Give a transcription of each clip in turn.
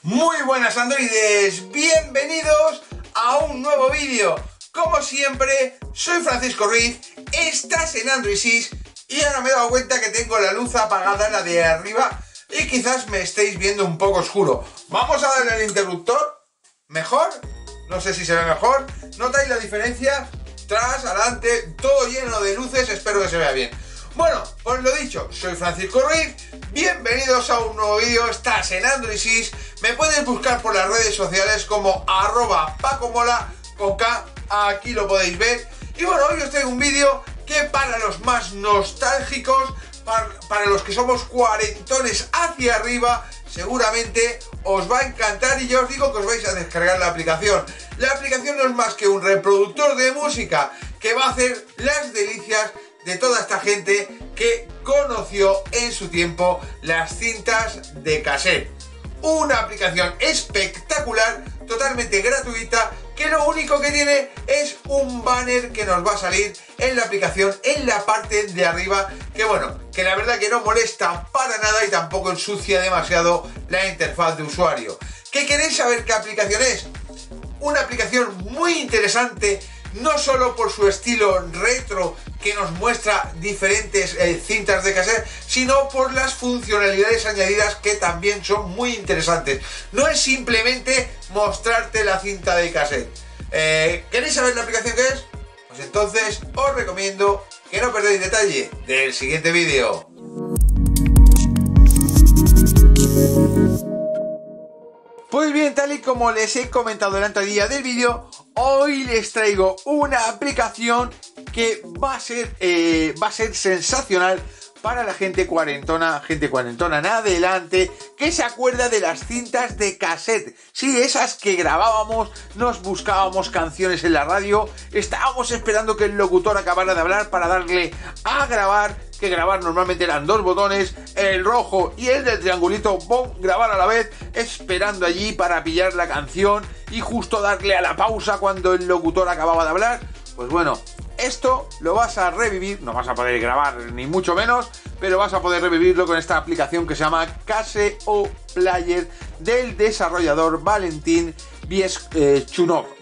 Muy buenas androides, bienvenidos a un nuevo vídeo. Como siempre, soy Francisco Ruiz, estás en Android 6 y ahora me he dado cuenta que tengo la luz apagada, la de arriba, y quizás me estéis viendo un poco oscuro. Vamos a darle al interruptor. ¿Mejor? No sé si se ve mejor. ¿Notáis la diferencia? Tras, adelante, todo lleno de luces, espero que se vea bien. Bueno, pues lo dicho, soy Francisco Ruiz, bienvenidos a un nuevo vídeo, estás en Android 6, me puedes buscar por las redes sociales como arroba pacomola con K, aquí lo podéis ver. Y bueno, hoy os traigo un vídeo que para los más nostálgicos, para, para los que somos cuarentones hacia arriba, seguramente os va a encantar y ya os digo que os vais a descargar la aplicación. La aplicación no es más que un reproductor de música que va a hacer las delicias de toda esta gente que conoció en su tiempo las cintas de cassette. Una aplicación espectacular, totalmente gratuita, que lo único que tiene es un banner que nos va a salir en la aplicación en la parte de arriba, que bueno, que la verdad que no molesta para nada y tampoco ensucia demasiado la interfaz de usuario. ¿Qué queréis saber qué aplicación es? Una aplicación muy interesante no solo por su estilo retro que nos muestra diferentes eh, cintas de cassette, sino por las funcionalidades añadidas que también son muy interesantes. No es simplemente mostrarte la cinta de cassette. Eh, ¿Queréis saber la aplicación que es? Pues entonces os recomiendo que no perdáis detalle del siguiente vídeo. Pues bien, tal y como les he comentado en la día del vídeo, hoy les traigo una aplicación que va a ser, eh, va a ser sensacional para la gente cuarentona, gente cuarentona en adelante, que se acuerda de las cintas de cassette. Sí, esas que grabábamos, nos buscábamos canciones en la radio, estábamos esperando que el locutor acabara de hablar para darle a grabar que grabar normalmente eran dos botones, el rojo y el del triangulito, ¡bom! grabar a la vez, esperando allí para pillar la canción y justo darle a la pausa cuando el locutor acababa de hablar. Pues bueno, esto lo vas a revivir, no vas a poder grabar ni mucho menos, pero vas a poder revivirlo con esta aplicación que se llama Caseo Player del desarrollador Valentín Bies eh,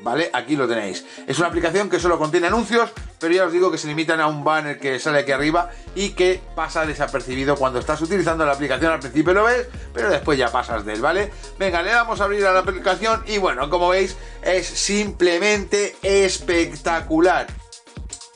¿vale? Aquí lo tenéis. Es una aplicación que solo contiene anuncios, pero ya os digo que se limitan a un banner que sale aquí arriba y que pasa desapercibido cuando estás utilizando la aplicación. Al principio lo ves, pero después ya pasas de él, ¿vale? Venga, le damos a abrir a la aplicación y bueno, como veis, es simplemente espectacular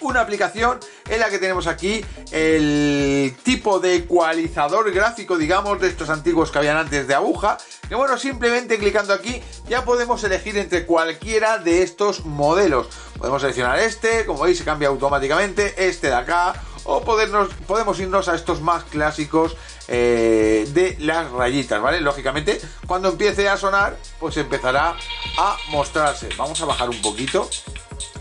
una aplicación en la que tenemos aquí el tipo de ecualizador gráfico, digamos, de estos antiguos que habían antes de aguja. Que bueno, simplemente clicando aquí ya podemos elegir entre cualquiera de estos modelos. Podemos seleccionar este, como veis se cambia automáticamente, este de acá, o podernos, podemos irnos a estos más clásicos eh, de las rayitas, ¿vale? Lógicamente, cuando empiece a sonar, pues empezará a mostrarse. Vamos a bajar un poquito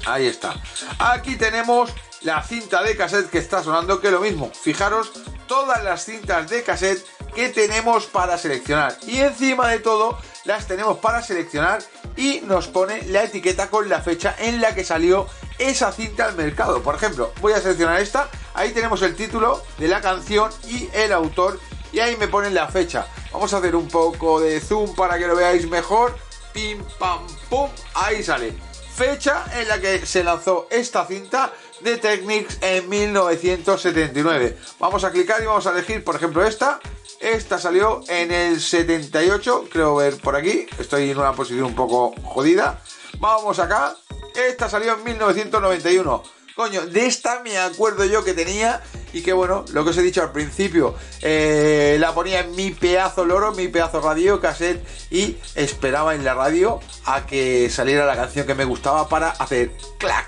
Ahí está. Aquí tenemos la cinta de cassette que está sonando, que lo mismo. Fijaros todas las cintas de cassette que tenemos para seleccionar. Y encima de todo, las tenemos para seleccionar y nos pone la etiqueta con la fecha en la que salió esa cinta al mercado. Por ejemplo, voy a seleccionar esta. Ahí tenemos el título de la canción y el autor. Y ahí me ponen la fecha. Vamos a hacer un poco de zoom para que lo veáis mejor. Pim, pam, pum. Ahí sale fecha en la que se lanzó esta cinta de Technics en 1979. Vamos a clicar y vamos a elegir, por ejemplo, esta. Esta salió en el 78, creo ver por aquí. Estoy en una posición un poco jodida. Vamos acá. Esta salió en 1991. Coño, de esta me acuerdo yo que tenía y que bueno, lo que os he dicho al principio, eh, la ponía en mi pedazo loro, mi pedazo radio, cassette y esperaba en la radio a que saliera la canción que me gustaba para hacer clac,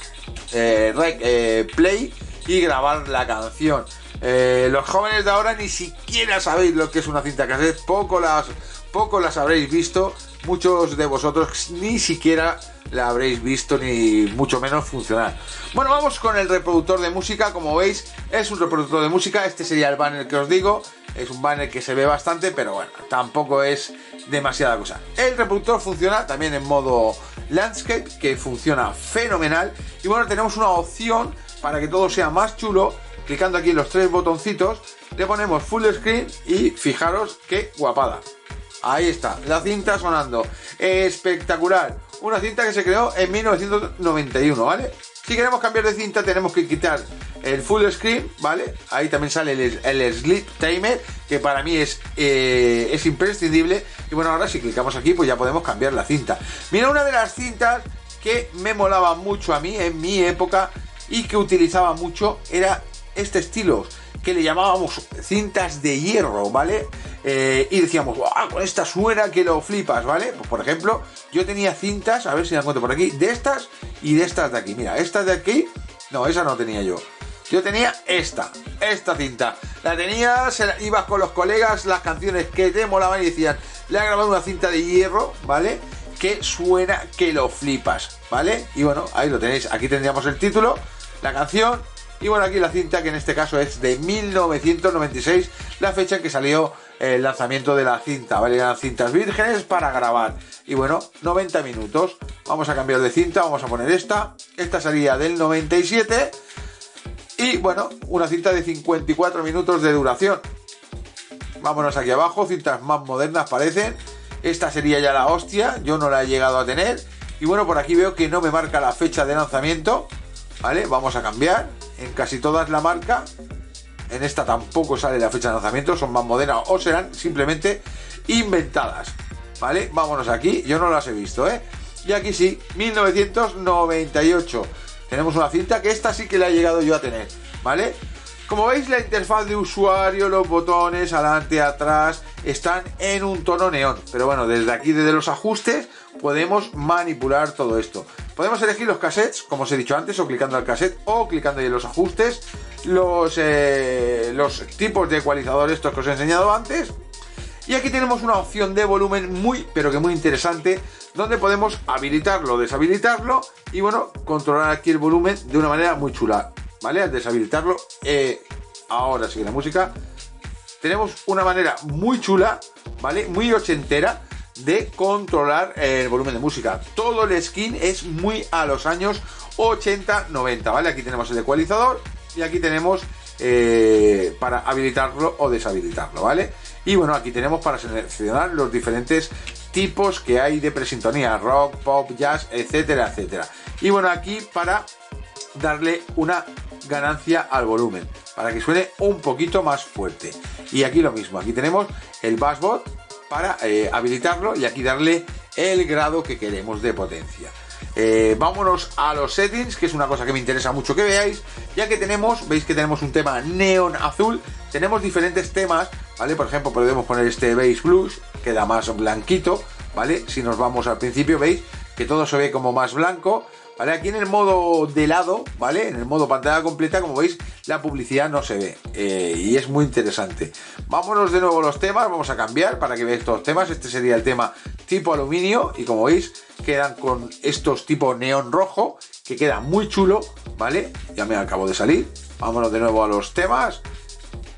eh, eh, play y grabar la canción. los jóvenes de ahora ni siquiera sabéis lo que es una cinta cassette, poco las, poco las habréis visto, muchos de vosotros ni siquiera la habréis visto ni mucho menos funcionar. Bueno, vamos con el reproductor de música, como veis es un reproductor de música, este sería el banner que os digo, es un banner que se ve bastante, pero bueno, tampoco es demasiada cosa. El reproductor funciona también en modo landscape, que funciona fenomenal, y bueno, tenemos una opción para que todo sea más chulo, clicando aquí en los tres botoncitos, le ponemos full screen y fijaros qué guapada. Ahí está, la cinta sonando. Espectacular. Una cinta que se creó en 1991, ¿vale? Si queremos cambiar de cinta tenemos que quitar el full screen, ¿vale? Ahí también sale el, sleep timer, que para mí es, eh, es imprescindible. Y bueno, ahora si clicamos aquí, pues ya podemos cambiar la cinta. Mira, una de las cintas que me molaba mucho a mí en mi época y que utilizaba mucho era este estilo que le llamábamos cintas de hierro, ¿vale? Eh, y decíamos, con esta suena que lo flipas, ¿vale? Pues por ejemplo, yo tenía cintas, a ver si la encuentro por aquí, de estas y de estas de aquí. Mira, estas de aquí, no, esa no tenía yo. Yo tenía esta, esta cinta. La tenías, ibas con los colegas, las canciones que te molaban y decían, le ha grabado una cinta de hierro, ¿vale? Que suena que lo flipas, ¿vale? Y bueno, ahí lo tenéis. Aquí tendríamos el título, la canción y bueno, aquí la cinta que en este caso es de 1996, la fecha en que salió el lanzamiento de la cinta, ¿vale? Eran cintas vírgenes para grabar. Y bueno, 90 minutos. Vamos a cambiar de cinta, vamos a poner esta. Esta salía del 97. Y bueno, una cinta de 54 minutos de duración. Vámonos aquí abajo, cintas más modernas parecen. Esta sería ya la hostia, yo no la he llegado a tener. Y bueno, por aquí veo que no me marca la fecha de lanzamiento. ¿Vale? Vamos a cambiar en casi todas la marca. En esta tampoco sale la fecha de lanzamiento, son más modernas o serán simplemente inventadas. ¿Vale? Vámonos aquí, yo no las he visto, ¿eh? Y aquí sí, 1998. Tenemos una cinta que esta sí que la he llegado yo a tener, ¿vale? Como veis, la interfaz de usuario, los botones, adelante, atrás, están en un tono neón. Pero bueno, desde aquí, desde los ajustes, podemos manipular todo esto. Podemos elegir los cassettes, como os he dicho antes, o clicando al cassette, o clicando en los ajustes, los, eh, los tipos de ecualizador estos que os he enseñado antes. Y aquí tenemos una opción de volumen muy, pero que muy interesante, donde podemos habilitarlo, deshabilitarlo y bueno, controlar aquí el volumen de una manera muy chula. ¿vale? Al deshabilitarlo, eh, ahora sigue la música. Tenemos una manera muy chula, ¿vale? Muy ochentera de controlar el volumen de música. Todo el skin es muy a los años 80-90, ¿vale? Aquí tenemos el ecualizador y aquí tenemos eh, para habilitarlo o deshabilitarlo, ¿vale? Y bueno, aquí tenemos para seleccionar los diferentes tipos que hay de presintonía, rock, pop, jazz, etcétera, etcétera. Y bueno, aquí para darle una ganancia al volumen para que suene un poquito más fuerte. Y aquí lo mismo, aquí tenemos el bassbot para eh, habilitarlo y aquí darle el grado que queremos de potencia. Eh, vámonos a los settings, que es una cosa que me interesa mucho que veáis, ya que tenemos, veis que tenemos un tema neón azul, tenemos diferentes temas, ¿vale? Por ejemplo, podemos poner este bass blues, queda más blanquito, ¿vale? Si nos vamos al principio, veis que todo se ve como más blanco, Aquí en el modo de lado, ¿vale? En el modo pantalla completa, como veis, la publicidad no se ve. Eh, y es muy interesante. Vámonos de nuevo a los temas, vamos a cambiar para que veáis todos los temas. Este sería el tema tipo aluminio. Y como veis, quedan con estos tipo neón rojo, que queda muy chulo, ¿vale? Ya me acabo de salir. Vámonos de nuevo a los temas.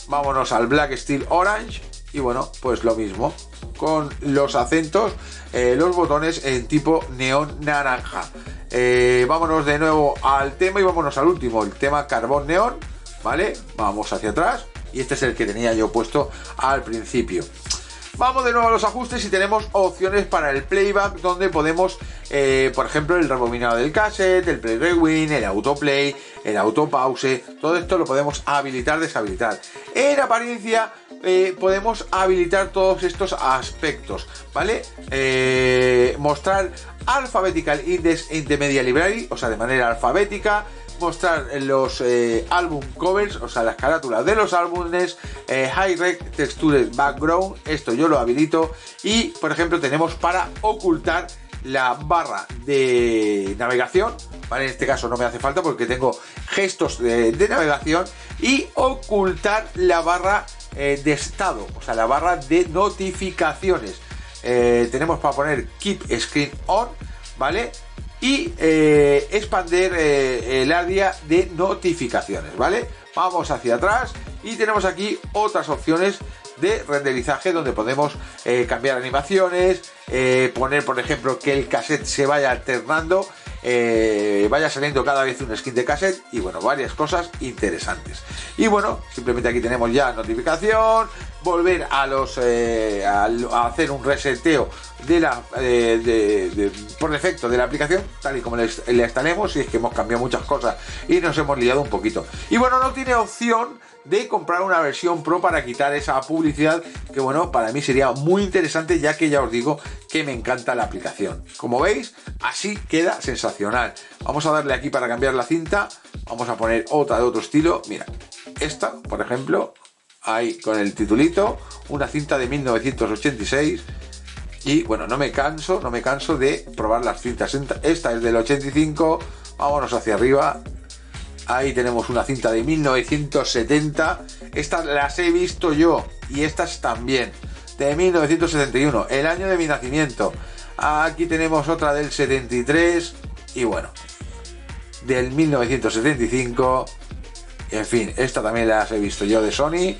Vámonos al Black Steel Orange. Y bueno, pues lo mismo. Con los acentos, eh, los botones en tipo neón naranja. Eh, vámonos de nuevo al tema y vámonos al último, el tema carbón neón, ¿vale? Vamos hacia atrás y este es el que tenía yo puesto al principio. Vamos de nuevo a los ajustes y tenemos opciones para el playback donde podemos, eh, por ejemplo, el rebobinado del cassette, el play rewind, el autoplay, el autopause, todo esto lo podemos habilitar, deshabilitar. En apariencia eh, podemos habilitar todos estos aspectos, ¿vale? mostrar Alphabetical Index in the Media Library, o sea, de manera alfabética, mostrar los eh, álbum covers, o sea, las carátulas de los álbumes, eh, High Rec Texture Background, esto yo lo habilito, y por ejemplo tenemos para ocultar la barra de navegación. En este caso no me hace falta porque tengo gestos de, navegación, y ocultar la barra eh, de estado, o sea, la barra de notificaciones. Eh, tenemos para poner Keep Screen On, ¿vale? Y eh, expander eh, el área de notificaciones, ¿vale? Vamos hacia atrás y tenemos aquí otras opciones de renderizaje donde podemos cambiar animaciones, poner por ejemplo que el cassette se vaya alternando eh, vaya saliendo cada vez un skin de cassette y bueno, varias cosas interesantes. Y bueno, simplemente aquí tenemos ya notificación, volver a los eh, a, hacer un reseteo de la eh, por defecto de la aplicación tal y como le, le instalemos y es que hemos cambiado muchas cosas y nos hemos liado un poquito y bueno no tiene opción de comprar una versión pro para quitar esa publicidad que bueno para mí sería muy interesante ya que ya os digo que me encanta la aplicación. Como veis así queda sensacional. Vamos a darle aquí para cambiar la cinta. Vamos a poner otra de otro estilo. Mira esta por ejemplo ahí con el titulito una cinta de 1986 y bueno no me canso no me canso de probar las cintas. Esta es del 85 vámonos hacia arriba Ahí tenemos una cinta de 1970. Estas las he visto yo y estas también. De 1971, el año de mi nacimiento. Aquí tenemos otra del 73 y bueno, del 1975. En fin, esta también las he visto yo de Sony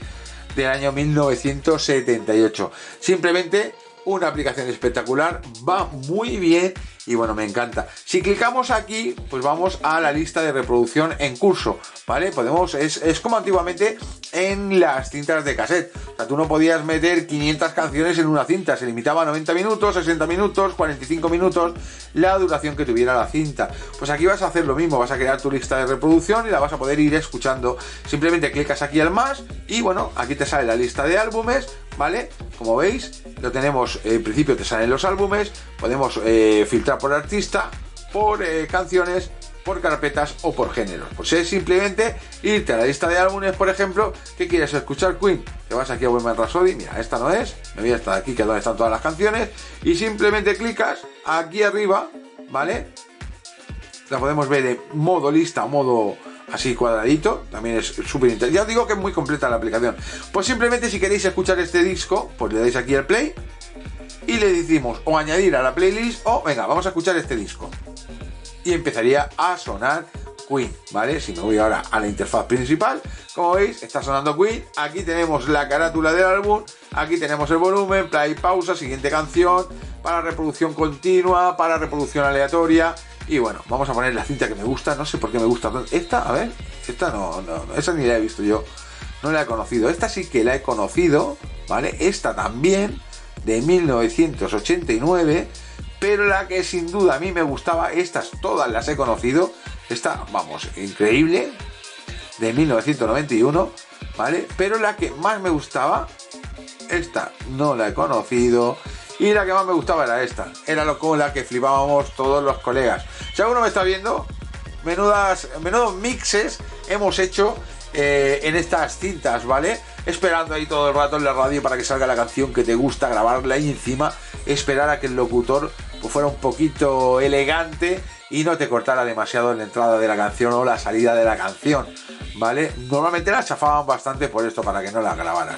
del año 1978. Simplemente una aplicación espectacular, va muy bien y bueno, me encanta. Si clicamos aquí, pues vamos a la lista de reproducción en curso, ¿vale? Podemos, es, es como antiguamente en las cintas de cassette. O sea, tú no podías meter 500 canciones en una cinta, se limitaba a 90 minutos, 60 minutos, 45 minutos, la duración que tuviera la cinta. Pues aquí vas a hacer lo mismo, vas a crear tu lista de reproducción y la vas a poder ir escuchando. Simplemente clicas aquí al más y bueno, aquí te sale la lista de álbumes, ¿vale? Como veis, lo tenemos, en principio te salen los álbumes, podemos eh, filtrar por artista, por eh, canciones, por carpetas o por géneros. Pues es simplemente irte a la lista de álbumes, por ejemplo, que quieres escuchar Queen. Te vas aquí a Women Rhapsody, mira, esta no es, me voy a estar aquí que es donde están todas las canciones, y simplemente clicas aquí arriba, ¿vale? La podemos ver en modo lista, modo así cuadradito, también es súper interesante. Ya os digo que es muy completa la aplicación. Pues simplemente si queréis escuchar este disco, pues le dais aquí al play y le decimos o añadir a la playlist o venga, vamos a escuchar este disco. Y empezaría a sonar Queen, ¿vale? Si me voy ahora a la interfaz principal, como veis, está sonando Queen. Aquí tenemos la carátula del álbum, aquí tenemos el volumen, play, pausa, siguiente canción, para reproducción continua, para reproducción aleatoria. Y bueno, vamos a poner la cinta que me gusta, no sé por qué me gusta. Esta, a ver, esta no, no, no esa ni la he visto yo, no la he conocido. Esta sí que la he conocido, ¿vale? Esta también de 1989, pero la que sin duda a mí me gustaba, estas todas las he conocido, esta, vamos, increíble, de 1991, ¿vale? Pero la que más me gustaba, esta no la he conocido, y la que más me gustaba era esta, era lo con la que flipábamos todos los colegas. Si alguno me está viendo, menudas, menudos mixes hemos hecho eh, en estas cintas, ¿vale? Esperando ahí todo el rato en la radio para que salga la canción que te gusta, grabarla y encima esperar a que el locutor pues, fuera un poquito elegante y no te cortara demasiado en la entrada de la canción o la salida de la canción, ¿vale? Normalmente la chafaban bastante por esto para que no la grabaras.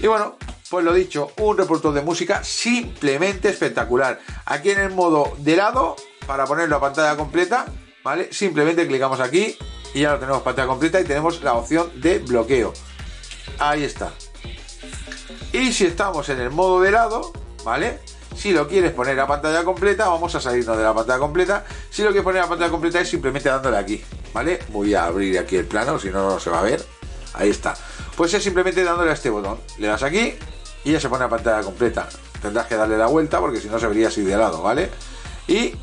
Y bueno, pues lo dicho, un reporto de música simplemente espectacular. Aquí en el modo de lado, para ponerlo a pantalla completa, ¿vale? Simplemente clicamos aquí y ya lo tenemos pantalla completa y tenemos la opción de bloqueo. Ahí está. Y si estamos en el modo de lado, ¿vale? Si lo quieres poner a pantalla completa, vamos a salirnos de la pantalla completa. Si lo quieres poner a pantalla completa es simplemente dándole aquí, ¿vale? Voy a abrir aquí el plano, si no, no se va a ver. Ahí está. Pues es simplemente dándole a este botón. Le das aquí y ya se pone a pantalla completa. Tendrás que darle la vuelta porque si no se vería así de lado, ¿vale? Y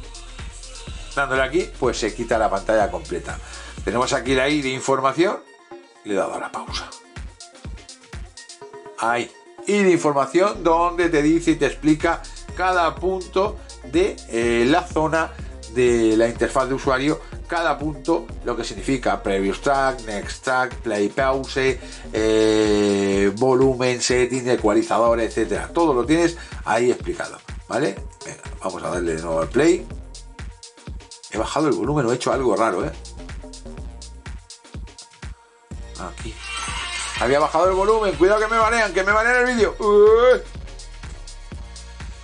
dándole aquí, pues se quita la pantalla completa. Tenemos aquí la I de información. Le he dado a la pausa. Ahí. Y de información donde te dice y te explica cada punto de eh, la zona de la interfaz de usuario cada punto lo que significa previous track, next track, play pause, eh, volumen, setting, ecualizador, etcétera. Todo lo tienes ahí explicado, ¿vale? vamos a darle de nuevo al play. He bajado el volumen, he hecho algo raro, ¿eh? Aquí. Había bajado el volumen, cuidado que me banean, que me banean el vídeo.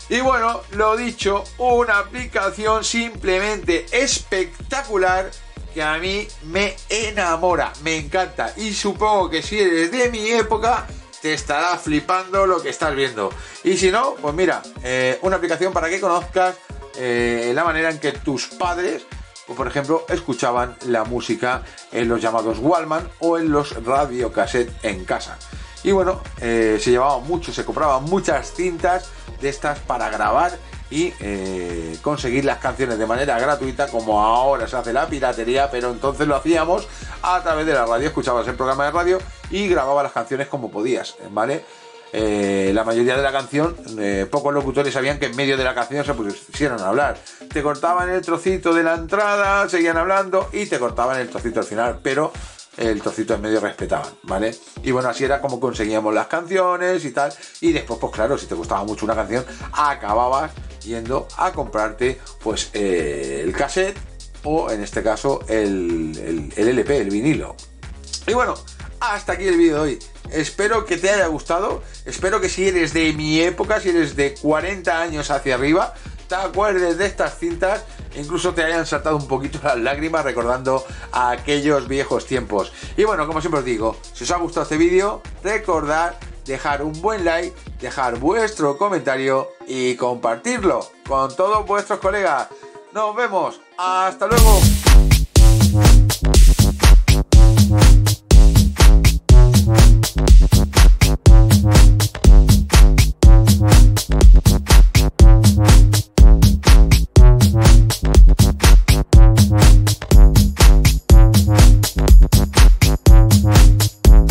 Y bueno, lo dicho, una aplicación simplemente espectacular que a mí me enamora, me encanta. Y supongo que si eres de mi época, te estará flipando lo que estás viendo. Y si no, pues mira, eh, una aplicación para que conozcas eh, la manera en que tus padres o por ejemplo escuchaban la música en los llamados Wallman o en los radiocassette en casa. Y bueno, eh, se llevaban mucho, se compraban muchas cintas de estas para grabar y eh, conseguir las canciones de manera gratuita como ahora se hace la piratería, pero entonces lo hacíamos a través de la radio, escuchabas el programa de radio y grababas las canciones como podías, ¿vale? Eh, la mayoría de la canción, pocos locutores sabían que en medio de la canción se pusieron a hablar. Te cortaban el trocito de la entrada, seguían hablando y te cortaban el trocito al final, pero el trocito en medio respetaban, ¿vale? Y bueno, así era como conseguíamos las canciones y tal. Y después, pues claro, si te gustaba mucho una canción, acababas yendo a comprarte pues eh, el cassette o en este caso el, el, LP, el vinilo. Y bueno, hasta aquí el vídeo de hoy. Espero que te haya gustado. Espero que si eres de mi época, si eres de 40 años hacia arriba, te acuerdes de estas cintas, incluso te hayan saltado un poquito las lágrimas recordando a aquellos viejos tiempos. Y bueno, como siempre os digo, si os ha gustado este vídeo, recordad dejar un buen like, dejar vuestro comentario y compartirlo con todos vuestros colegas. Nos vemos, hasta luego.